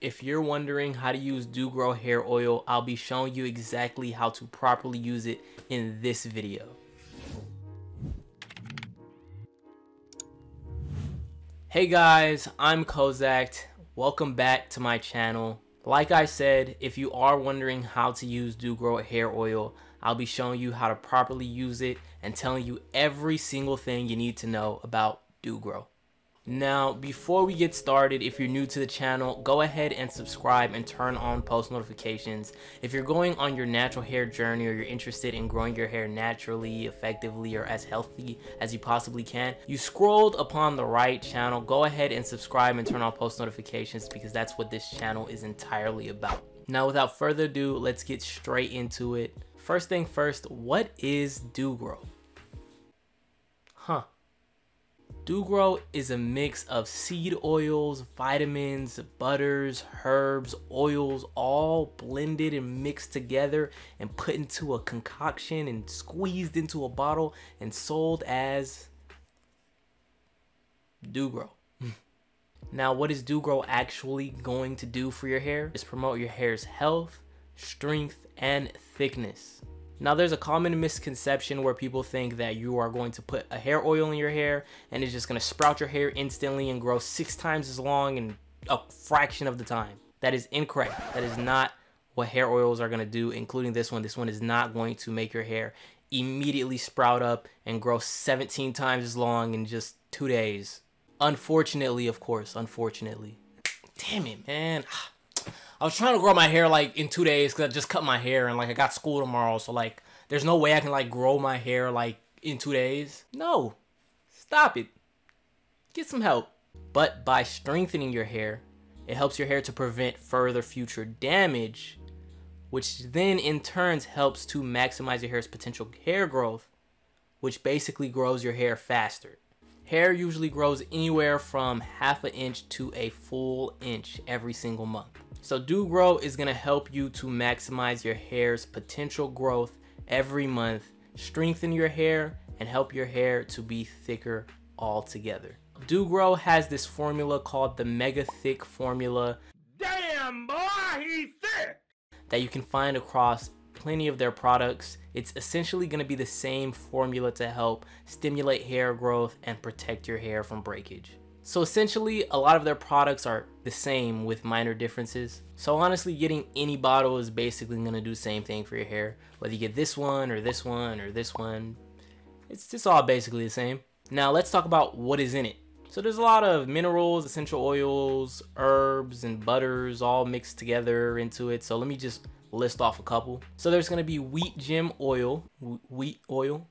If you're wondering how to use Doo Gro hair oil, I'll be showing you exactly how to properly use it in this video. Hey guys, I'm Kozact. Welcome back to my channel. Like I said, if you are wondering how to use Doo Gro hair oil, I'll be showing you how to properly use it and telling you every single thing you need to know about Doo Gro. Now, before we get started, if you're new to the channel, go ahead and subscribe and turn on post notifications. If you're going on your natural hair journey or you're interested in growing your hair naturally, effectively, or as healthy as you possibly can, you scrolled upon the right channel, go ahead and subscribe and turn on post notifications because that's what this channel is entirely about. Now, without further ado, let's get straight into it. First thing first, what is Doo Gro? Doo Gro is a mix of seed oils, vitamins, butters, herbs, oils, all blended and mixed together and put into a concoction and squeezed into a bottle and sold as Doo Gro. now, what is Doo Gro actually going to do for your hair? Is promote your hair's health, strength, and thickness. Now there's a common misconception where people think that you are going to put a hair oil in your hair and it's just going to sprout your hair instantly and grow six times as long in a fraction of the time. That is incorrect. That is not what hair oils are going to do, including this one. This one is not going to make your hair immediately sprout up and grow 17 times as long in just two days. Unfortunately, of course, unfortunately. Damn it, man. Ah. I was trying to grow my hair like in two days because I just cut my hair and like I got school tomorrow. So like there's no way I can like grow my hair like in two days. No, stop it. Get some help. But by strengthening your hair, it helps your hair to prevent further future damage, which then in turns helps to maximize your hair's potential hair growth, which basically grows your hair faster. Hair usually grows anywhere from half an inch to a full inch every single month. So Doo Gro is gonna help you to maximize your hair's potential growth every month, strengthen your hair, and help your hair to be thicker altogether. Doo Gro has this formula called the Mega Thick Formula. Damn, boy, he's thick! That you can find across plenty of their products. It's essentially going to be the same formula to help stimulate hair growth and protect your hair from breakage. So essentially, a lot of their products are the same with minor differences. So honestly, getting any bottle is basically gonna do the same thing for your hair. Whether you get this one or this one or this one, it's just all basically the same. Now let's talk about what is in it. So there's a lot of minerals, essential oils, herbs, and butters all mixed together into it. So let me just list off a couple. So there's gonna be wheat gem oil, wheat oil.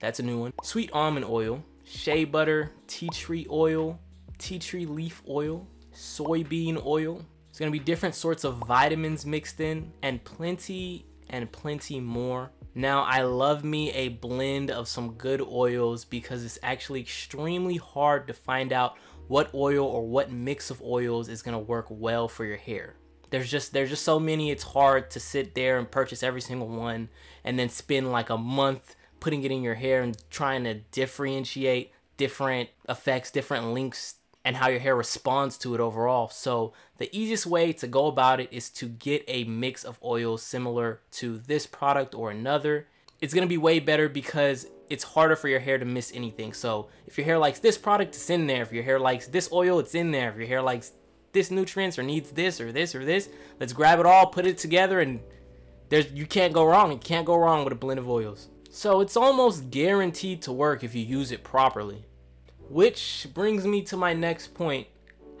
That's a new one. Sweet almond oil, shea butter, tea tree oil, tea tree leaf oil, soybean oil. It's gonna be different sorts of vitamins mixed in and plenty and plenty more. Now, I love me a blend of some good oils because it's actually extremely hard to find out what oil or what mix of oils is gonna work well for your hair. There's just there's just so many it's hard to sit there and purchase every single one and then spend like a month putting it in your hair and trying to differentiate different effects, different links, and how your hair responds to it overall. So the easiest way to go about it is to get a mix of oils similar to this product or another. It's gonna be way better because it's harder for your hair to miss anything. So if your hair likes this product, it's in there. If your hair likes this oil, it's in there. If your hair likes this nutrients or needs this or this or this, let's grab it all, put it together, and there's you can't go wrong. You can't go wrong with a blend of oils. So it's almost guaranteed to work if you use it properly. Which brings me to my next point,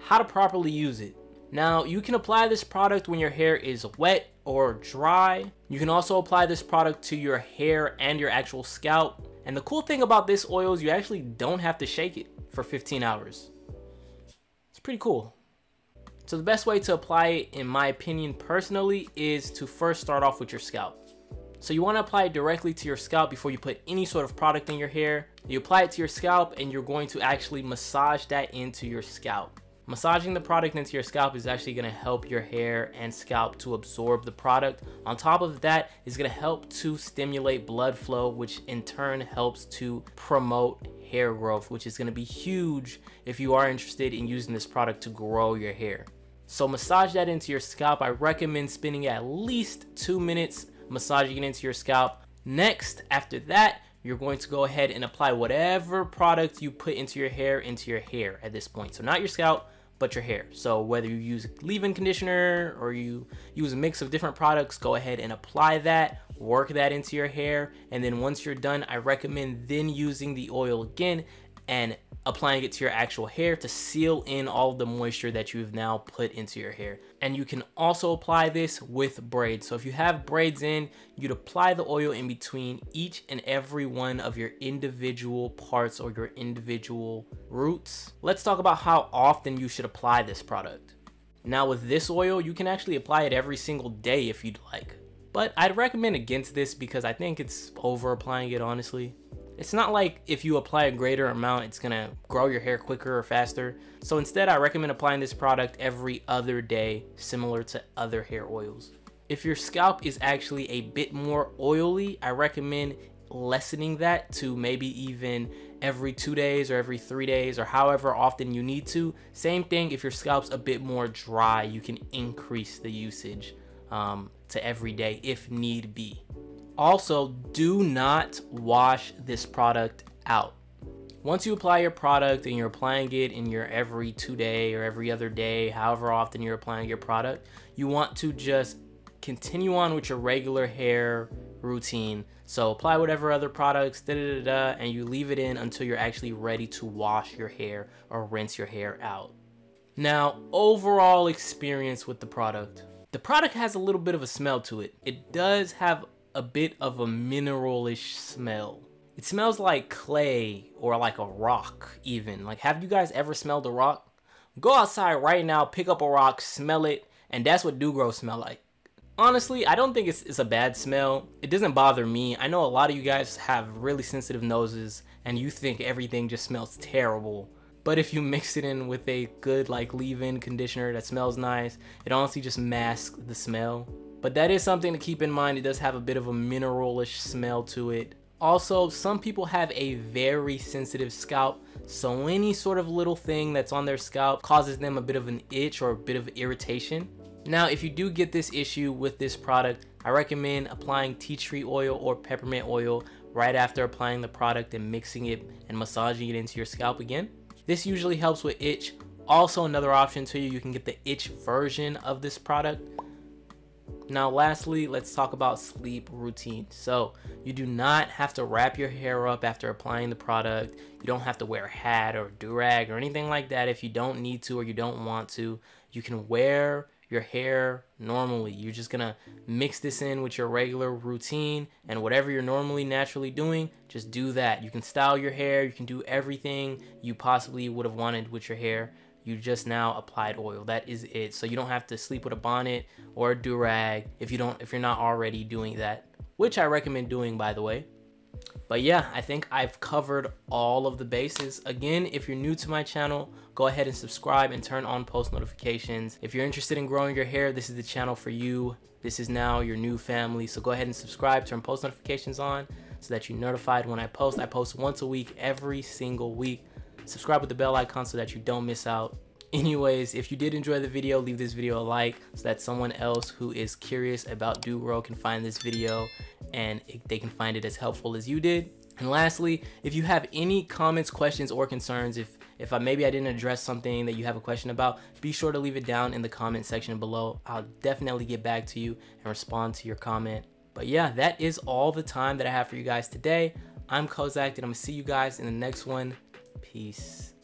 how to properly use it. Now, you can apply this product when your hair is wet or dry. You can also apply this product to your hair and your actual scalp. And the cool thing about this oil is you actually don't have to shake it for 15 hours. It's pretty cool. So the best way to apply it, in my opinion personally, is to first start off with your scalp. So you want to apply it directly to your scalp before you put any sort of product in your hair. You apply it to your scalp and you're going to actually massage that into your scalp. Massaging the product into your scalp is actually going to help your hair and scalp to absorb the product. On top of that, it's going to help to stimulate blood flow, which in turn helps to promote hair growth, which is going to be huge if you are interested in using this product to grow your hair. So massage that into your scalp. I recommend spending at least two minutes massaging it into your scalp. Next, after that, you're going to go ahead and apply whatever product you put into your hair into your hair at this point. So not your scalp, but your hair. So whether you use leave-in conditioner or you use a mix of different products, go ahead and apply that, work that into your hair. And then once you're done, I recommend then using the oil again and applying it to your actual hair to seal in all the moisture that you've now put into your hair. And you can also apply this with braids. So if you have braids in, you'd apply the oil in between each and every one of your individual parts or your individual roots. Let's talk about how often you should apply this product. Now with this oil, you can actually apply it every single day if you'd like. But I'd recommend against this because I think it's over applying it honestly. It's not like if you apply a greater amount, it's gonna grow your hair quicker or faster. So instead, I recommend applying this product every other day, similar to other hair oils. If your scalp is actually a bit more oily, I recommend lessening that to maybe even every two days or every three days or however often you need to. Same thing if your scalp's a bit more dry, you can increase the usage um, to every day if need be. Also, do not wash this product out. Once you apply your product and you're applying it in your every two day or every other day, however often you're applying your product, you want to just continue on with your regular hair routine. So apply whatever other products, da da da, da and you leave it in until you're actually ready to wash your hair or rinse your hair out. Now, overall experience with the product. The product has a little bit of a smell to it. It does have a bit of a mineralish smell. It smells like clay or like a rock even. Like have you guys ever smelled a rock? Go outside right now, pick up a rock, smell it, and that's what Doo Gro smell like. Honestly, I don't think it's, it's a bad smell. It doesn't bother me. I know a lot of you guys have really sensitive noses and you think everything just smells terrible. But if you mix it in with a good like leave-in conditioner that smells nice, it honestly just masks the smell. But that is something to keep in mind. It does have a bit of a mineralish smell to it. Also, some people have a very sensitive scalp, so any sort of little thing that's on their scalp causes them a bit of an itch or a bit of irritation. Now, if you do get this issue with this product, I recommend applying tea tree oil or peppermint oil right after applying the product and mixing it and massaging it into your scalp again. This usually helps with itch. Also, another option to you, you can get the itch version of this product now lastly, let's talk about sleep routine. So you do not have to wrap your hair up after applying the product. You don't have to wear a hat or do-rag or anything like that if you don't need to or you don't want to. You can wear your hair normally. You're just gonna mix this in with your regular routine and whatever you're normally naturally doing, just do that. You can style your hair, you can do everything you possibly would have wanted with your hair you just now applied oil. That is it. So you don't have to sleep with a bonnet or a do-rag if you don't if you're not already doing that which i recommend doing by the way. But yeah i think i've covered all of the bases. Again if you're new to my channel go ahead and subscribe and turn on post notifications. If you're interested in growing your hair this is the channel for you. This is now your new family. So go ahead and subscribe turn post notifications on so that you're notified when i post. I post once a week every single week subscribe with the bell icon so that you don't miss out. Anyways, if you did enjoy the video, leave this video a like so that someone else who is curious about Doo Gro can find this video and they can find it as helpful as you did. And lastly, if you have any comments, questions, or concerns, if if I maybe I didn't address something that you have a question about, be sure to leave it down in the comment section below. I'll definitely get back to you and respond to your comment. But yeah, that is all the time that I have for you guys today. I'm Kozact, and I'm gonna see you guys in the next one. Peace.